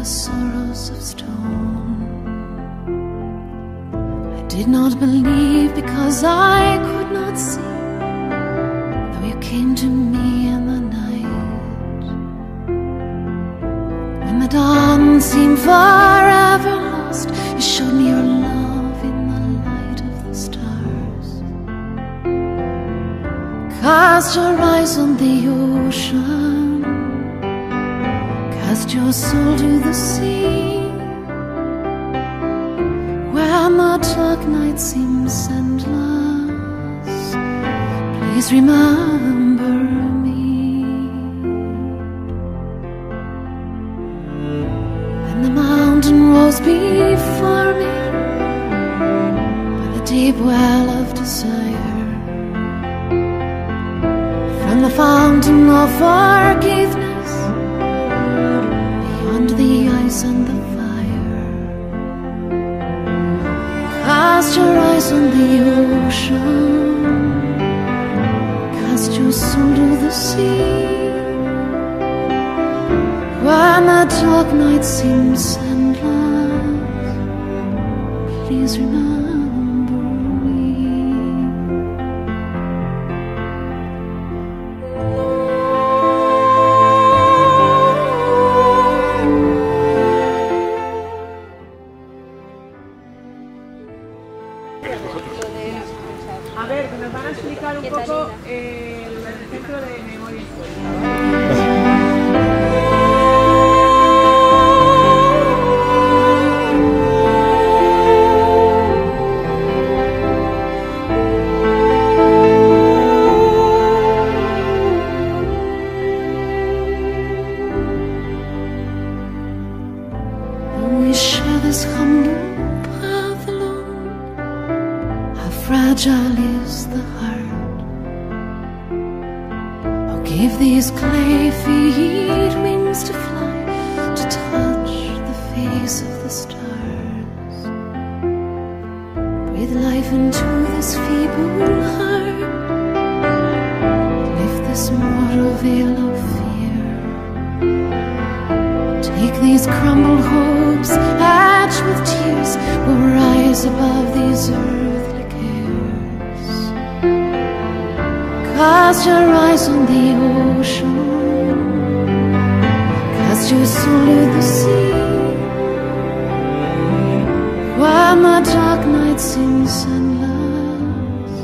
the sorrows of stone. I did not believe because I could not see, though you came to me in the night. When the dawn seemed forever lost, you showed me your love in the light of the stars. Cast your eyes on the ocean your soul to the sea. When the dark night seems endless, please remember me. When the mountain rose before me by the deep well of desire, from the fountain of forgiveness, on the ocean, cast your soul to the sea. When the dark night seems endless, please remember fragile is the heart. Oh, give these clay feet wings to fly, to touch the face of the stars. Breathe life into this feeble heart. Lift this mortal veil of fear. Take these crumbled hopes, etched with tears, will rise above these earthly Cast your eyes on the ocean, cast your soul to the sea. While my dark night seems endless,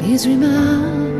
please remember.